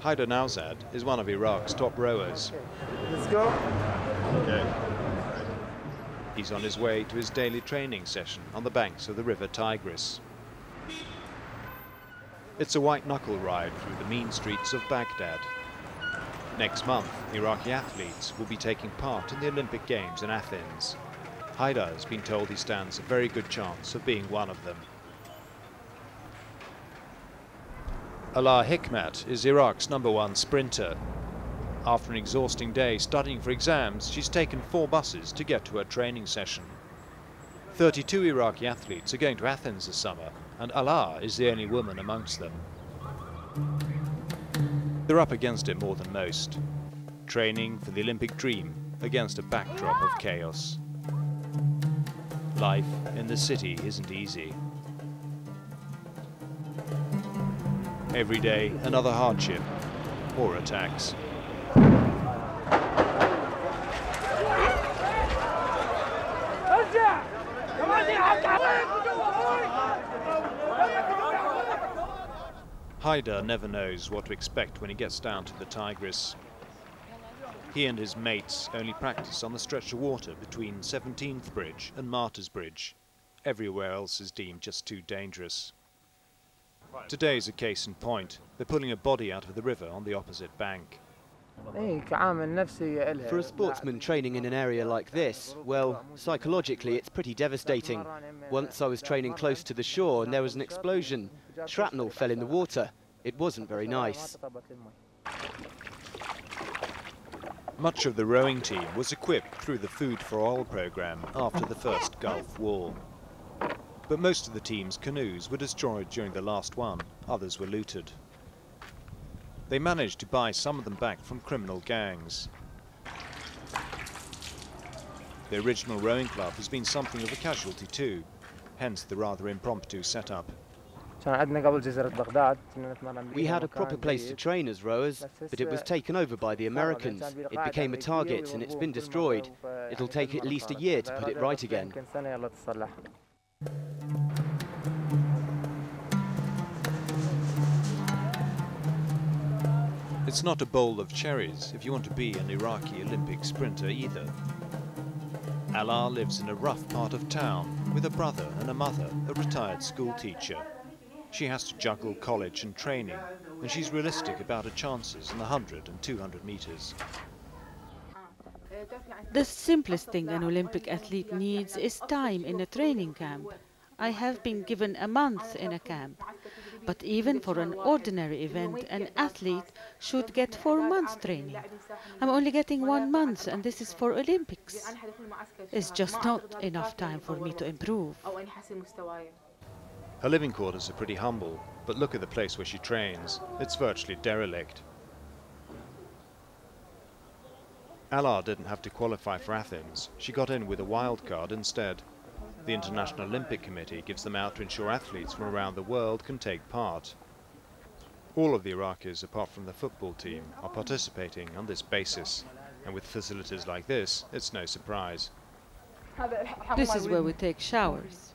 Haidar Nowzad is one of Iraq's top rowers. Let's go. Okay. He's on his way to his daily training session on the banks of the river Tigris. It's a white-knuckle ride through the mean streets of Baghdad. Next month, Iraqi athletes will be taking part in the Olympic Games in Athens. Haidar has been told he stands a very good chance of being one of them. Alaa Hikmat is Iraq's number one sprinter. After an exhausting day studying for exams, she's taken four buses to get to her training session. 32 Iraqi athletes are going to Athens this summer, and Alaa is the only woman amongst them. They're up against it more than most, training for the Olympic dream against a backdrop of chaos. Life in the city isn't easy. Every day, another hardship, or attacks. Haidar never knows what to expect when he gets down to the Tigris. He and his mates only practice on the stretch of water between 17th Bridge and Martyrs Bridge. Everywhere else is deemed just too dangerous. Today's a case in point. They're pulling a body out of the river on the opposite bank. For a sportsman training in an area like this, well, psychologically it's pretty devastating. Once I was training close to the shore and there was an explosion. Shrapnel fell in the water. It wasn't very nice. Much of the rowing team was equipped through the Food for Oil program after the first Gulf War. But most of the team's canoes were destroyed during the last one, others were looted. They managed to buy some of them back from criminal gangs. The original rowing club has been something of a casualty too, hence the rather impromptu setup. We had a proper place to train as rowers, but it was taken over by the Americans. It became a target and it's been destroyed. It'll take at least a year to put it right again. It's not a bowl of cherries if you want to be an Iraqi Olympic sprinter either. Alaa lives in a rough part of town with a brother and a mother, a retired school teacher. She has to juggle college and training, and she's realistic about her chances in the 100 and 200 metres. The simplest thing an Olympic athlete needs is time in a training camp. I have been given a month in a camp. But even for an ordinary event, an athlete should get four months training. I'm only getting one month, and this is for Olympics. It's just not enough time for me to improve. Her living quarters are pretty humble, but look at the place where she trains. It's virtually derelict. Alaa didn't have to qualify for Athens. She got in with a wild card instead. The International Olympic Committee gives them out to ensure athletes from around the world can take part. All of the Iraqis, apart from the football team, are participating on this basis. And with facilities like this, it's no surprise. This is where we take showers.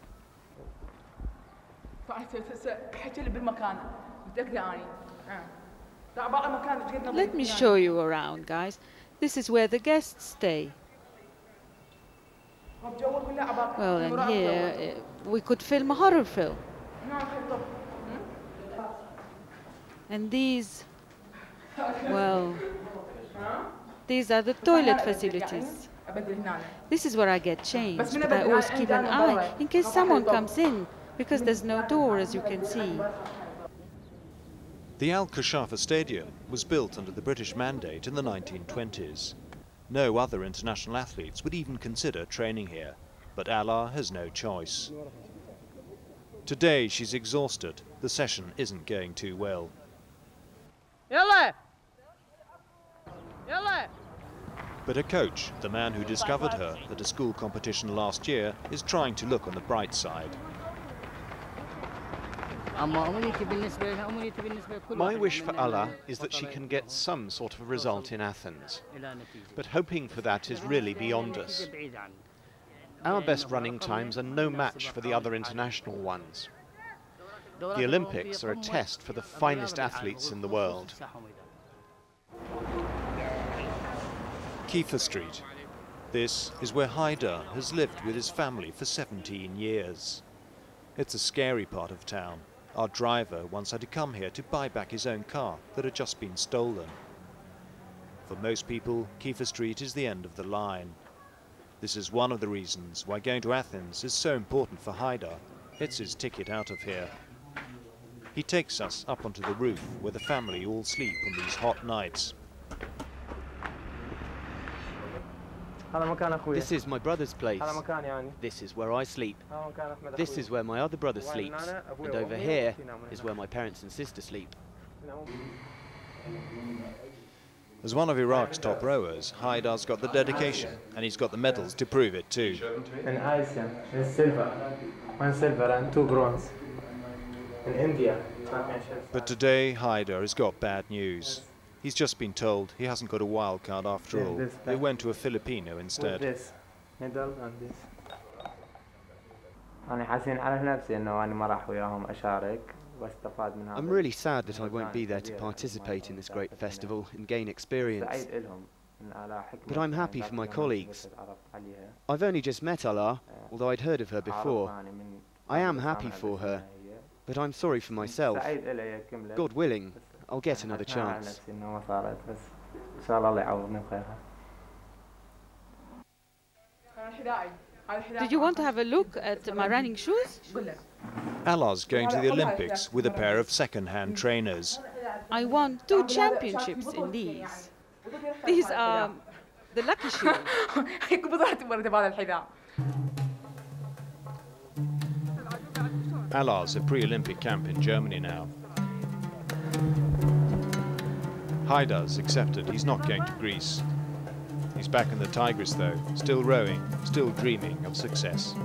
Let me show you around, guys. This is where the guests stay. Well, and here uh, we could film a horror film. And these, well, these are the toilet facilities. This is where I get changed, but I always keep an eye in case someone comes in, because there's no door, as you can see. The Al Kashafa Stadium was built under the British mandate in the 1920s. No other international athletes would even consider training here, but Alaa has no choice. Today she's exhausted. The session isn't going too well. But her coach, the man who discovered her at a school competition last year, is trying to look on the bright side. My wish for Alaa is that she can get some sort of a result in Athens. But hoping for that is really beyond us. Our best running times are no match for the other international ones. The Olympics are a test for the finest athletes in the world. Haifa Street. This is where Haidar has lived with his family for 17 years. It's a scary part of town. Our driver once had to come here to buy back his own car that had just been stolen. For most people, Haifa Street is the end of the line. This is one of the reasons why going to Athens is so important for Haidar. It's his ticket out of here. He takes us up onto the roof where the family all sleep on these hot nights. This is my brother's place. This is where I sleep. This is where my other brother sleeps. And over here is where my parents and sister sleep. As one of Iraq's top rowers, Haidar's got the dedication, and he's got the medals to prove it too. In Asia, it's silver. One silver and two bronze. In India, But today, Haidar has got bad news. He's just been told he hasn't got a wild card after all. This, they went to a Filipino instead. This and this. I'm really sad that I won't be there to participate in this great festival and gain experience. But I'm happy for my colleagues. I've only just met Alaa, although I'd heard of her before. I am happy for her, but I'm sorry for myself. God willing, I'll get another chance. Did you want to have a look at my running shoes? Alaa's going to the Olympics with a pair of second-hand trainers. I won two championships in these. These are the lucky shoes. Alaa's a pre-Olympic camp in Germany now. Haidar's accepted he's not going to Greece. He's back in the Tigris though, still rowing, still dreaming of success.